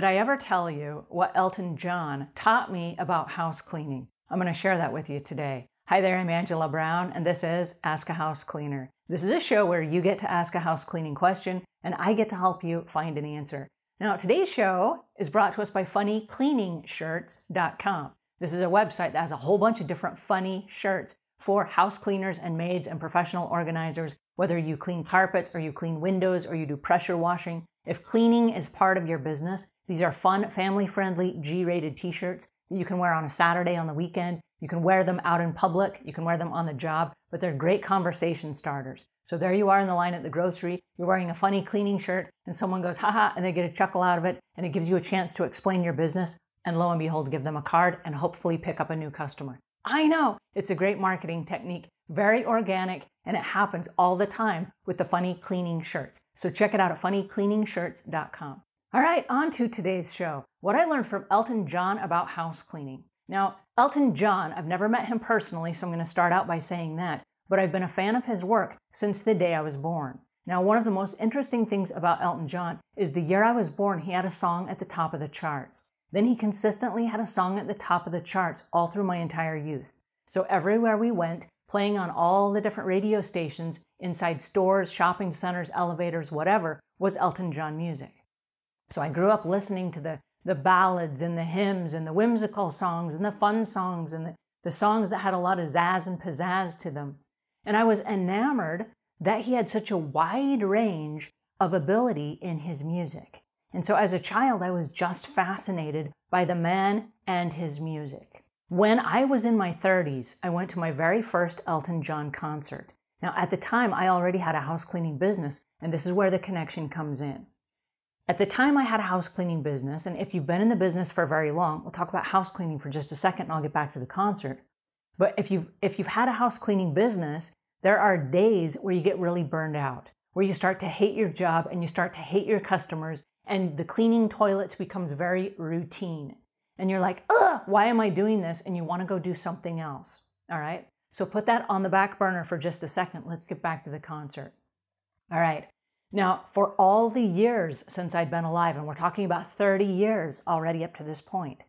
did I ever tell you what Elton John taught me about house cleaning? I'm going to share that with you today. Hi there, I'm Angela Brown, and this is Ask a House Cleaner. This is a show where you get to ask a house cleaning question, and I get to help you find an answer. Now, today's show is brought to us by funnycleaningshirts.com. This is a website that has a whole bunch of different funny shirts for house cleaners and maids and professional organizers, whether you clean carpets or you clean windows or you do pressure washing. If cleaning is part of your business, these are fun, family friendly, G rated t shirts that you can wear on a Saturday on the weekend. You can wear them out in public. You can wear them on the job, but they're great conversation starters. So there you are in the line at the grocery. You're wearing a funny cleaning shirt and someone goes, haha, and they get a chuckle out of it. And it gives you a chance to explain your business. And lo and behold, give them a card and hopefully pick up a new customer. I know it's a great marketing technique, very organic, and it happens all the time with the funny cleaning shirts. So check it out at funnycleaningshirts.com. All right, on to today's show. What I learned from Elton John about house cleaning. Now, Elton John, I've never met him personally, so I'm going to start out by saying that, but I've been a fan of his work since the day I was born. Now, one of the most interesting things about Elton John is the year I was born, he had a song at the top of the charts. Then he consistently had a song at the top of the charts all through my entire youth. So everywhere we went, playing on all the different radio stations, inside stores, shopping centers, elevators, whatever, was Elton John music. So I grew up listening to the, the ballads and the hymns and the whimsical songs and the fun songs and the, the songs that had a lot of zazz and pizzazz to them. And I was enamored that he had such a wide range of ability in his music. And so as a child, I was just fascinated by the man and his music. When I was in my 30s, I went to my very first Elton John concert. Now, at the time, I already had a house cleaning business, and this is where the connection comes in. At the time, I had a house cleaning business, and if you've been in the business for very long, we'll talk about house cleaning for just a second, and I'll get back to the concert. But if you've if you've had a house cleaning business, there are days where you get really burned out, where you start to hate your job and you start to hate your customers and the cleaning toilets becomes very routine. And you're like, ugh, why am I doing this? And you want to go do something else. All right. So put that on the back burner for just a second. Let's get back to the concert. All right. Now, for all the years since I'd been alive, and we're talking about 30 years already up to this point,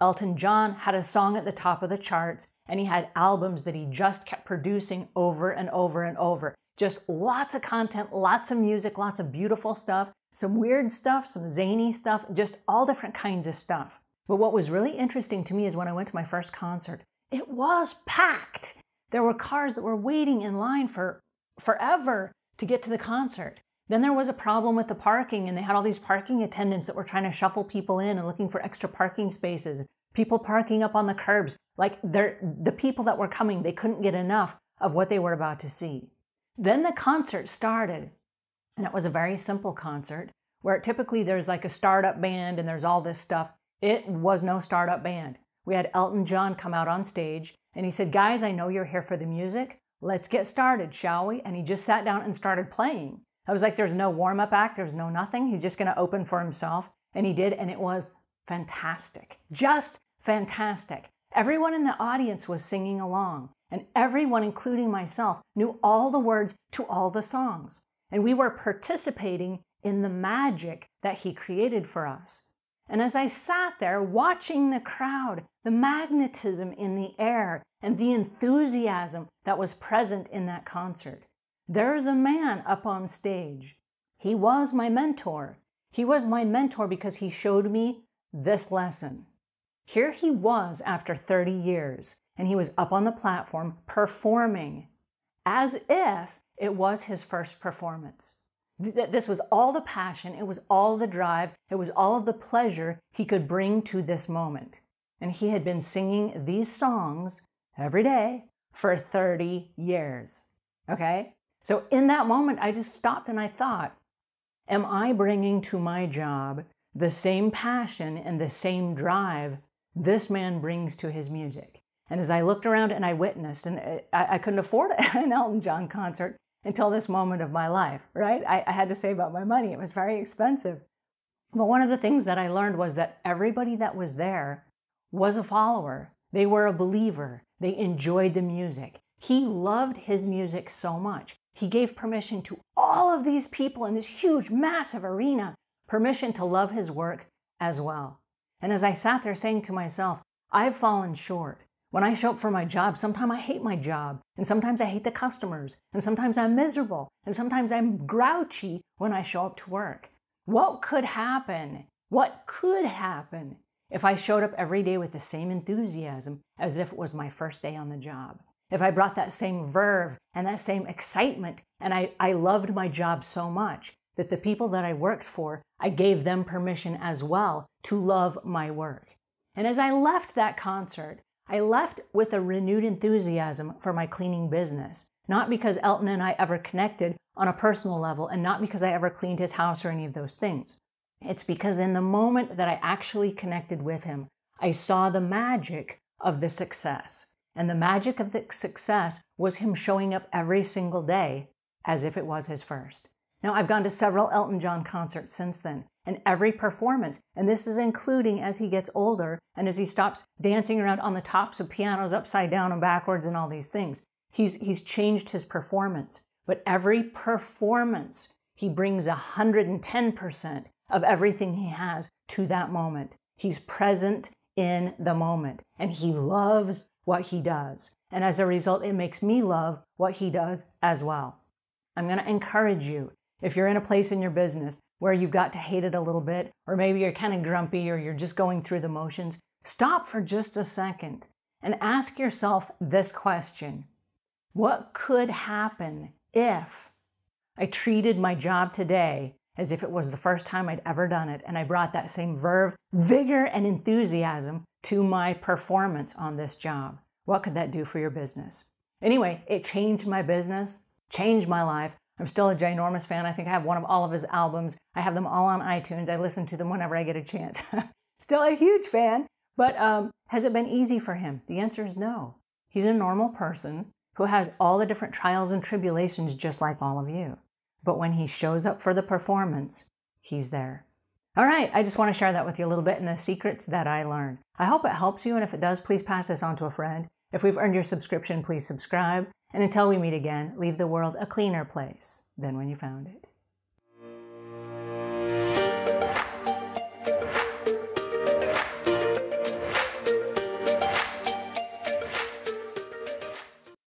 Elton John had a song at the top of the charts and he had albums that he just kept producing over and over and over. Just lots of content, lots of music, lots of beautiful stuff some weird stuff, some zany stuff, just all different kinds of stuff. But what was really interesting to me is when I went to my first concert, it was packed. There were cars that were waiting in line for forever to get to the concert. Then there was a problem with the parking, and they had all these parking attendants that were trying to shuffle people in and looking for extra parking spaces. People parking up on the curbs. Like the people that were coming, they couldn't get enough of what they were about to see. Then the concert started, and it was a very simple concert where typically there's like a startup band and there's all this stuff. It was no startup band. We had Elton John come out on stage and he said, Guys, I know you're here for the music. Let's get started, shall we? And he just sat down and started playing. I was like, There's no warm up act, there's no nothing. He's just going to open for himself. And he did, and it was fantastic. Just fantastic. Everyone in the audience was singing along, and everyone, including myself, knew all the words to all the songs. And we were participating in the magic that He created for us. And as I sat there watching the crowd, the magnetism in the air, and the enthusiasm that was present in that concert, there is a man up on stage. He was my mentor. He was my mentor because he showed me this lesson. Here he was after 30 years, and he was up on the platform performing as if it was his first performance. This was all the passion, it was all the drive, it was all of the pleasure he could bring to this moment. And he had been singing these songs every day for 30 years. Okay? So in that moment, I just stopped and I thought, Am I bringing to my job the same passion and the same drive this man brings to his music? And as I looked around and I witnessed, and uh, I, I couldn't afford an Elton John concert until this moment of my life, right? I, I had to save up my money. It was very expensive. But one of the things that I learned was that everybody that was there was a follower. They were a believer. They enjoyed the music. He loved his music so much. He gave permission to all of these people in this huge, massive arena, permission to love his work as well. And as I sat there saying to myself, I've fallen short. When I show up for my job, sometimes I hate my job, and sometimes I hate the customers, and sometimes I'm miserable, and sometimes I'm grouchy when I show up to work. What could happen? What could happen if I showed up every day with the same enthusiasm as if it was my first day on the job? If I brought that same verve and that same excitement, and I, I loved my job so much that the people that I worked for, I gave them permission as well to love my work. And as I left that concert, I left with a renewed enthusiasm for my cleaning business. Not because Elton and I ever connected on a personal level and not because I ever cleaned his house or any of those things. It's because in the moment that I actually connected with him, I saw the magic of the success. And the magic of the success was him showing up every single day as if it was his first. Now, I've gone to several Elton John concerts since then, and every performance, and this is including as he gets older and as he stops dancing around on the tops of pianos upside down and backwards and all these things. He's, he's changed his performance, but every performance, he brings 110% of everything he has to that moment. He's present in the moment and he loves what he does. And as a result, it makes me love what he does as well. I'm going to encourage you if you're in a place in your business where you've got to hate it a little bit, or maybe you're kind of grumpy or you're just going through the motions, stop for just a second and ask yourself this question What could happen if I treated my job today as if it was the first time I'd ever done it and I brought that same verve, vigor, and enthusiasm to my performance on this job? What could that do for your business? Anyway, it changed my business, changed my life. I'm still a ginormous fan. I think I have one of all of his albums. I have them all on iTunes. I listen to them whenever I get a chance. still a huge fan. But um, has it been easy for him? The answer is no. He's a normal person who has all the different trials and tribulations just like all of you. But when he shows up for the performance, he's there. All right, I just want to share that with you a little bit and the secrets that I learned. I hope it helps you, and if it does, please pass this on to a friend. If we've earned your subscription, please subscribe. And until we meet again, leave the world a cleaner place than when you found it.